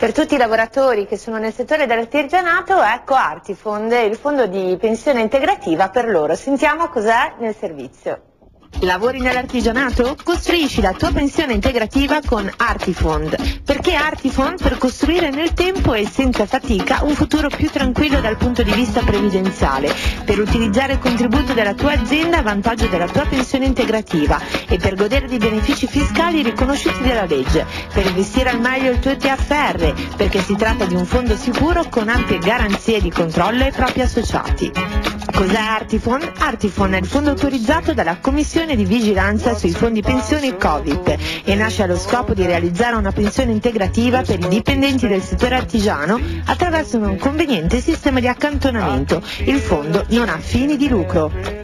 Per tutti i lavoratori che sono nel settore dell'artigianato, ecco Artifond, il fondo di pensione integrativa per loro. Sentiamo cos'è nel servizio. Lavori nell'artigianato? Costruisci la tua pensione integrativa con Artifond. Perché Artifond? Per costruire nel tempo e senza fatica un futuro più tranquillo dal punto di vista previdenziale, per utilizzare il contributo della tua azienda a vantaggio della tua pensione integrativa e per godere di benefici fiscali riconosciuti dalla legge, per investire al meglio il tuo TFR, perché si tratta di un fondo sicuro con ampie garanzie di controllo ai propri associati. Cos'è Artifon? Artifon è il fondo autorizzato dalla Commissione di Vigilanza sui fondi pensioni Covid e nasce allo scopo di realizzare una pensione integrativa per i dipendenti del settore artigiano attraverso un conveniente sistema di accantonamento. Il fondo non ha fini di lucro.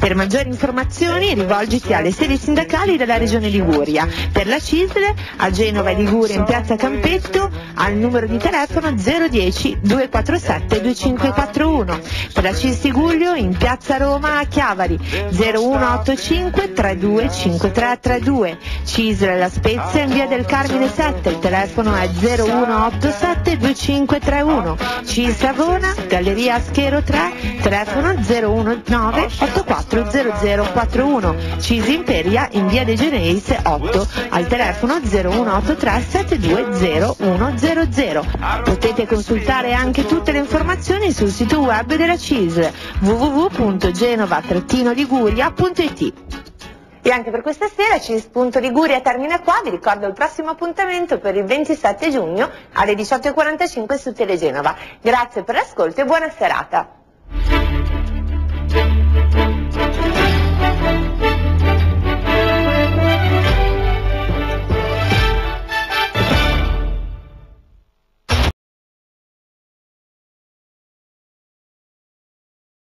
Per maggiori informazioni rivolgiti alle sedi sindacali della Regione Liguria. Per la CISL a Genova e Liguria in piazza Campetto al numero di telefono 010 247 2541. Per la CISL Guglio in piazza Roma a Chiavari 0185 325332. CISL La Spezia in via del Carmine 7, il telefono è 0187 2531. CISL Savona, Galleria Aschero 3, telefono 019 84 40041 Cisi Imperia in via De Geneis 8 al telefono 0183 720100. Potete consultare anche tutte le informazioni sul sito web della CIS www.genova-liguria.it e anche per questa sera CIS.Liguria termina qua, vi ricordo il prossimo appuntamento per il 27 giugno alle 18.45 su Telegenova. Grazie per l'ascolto e buona serata.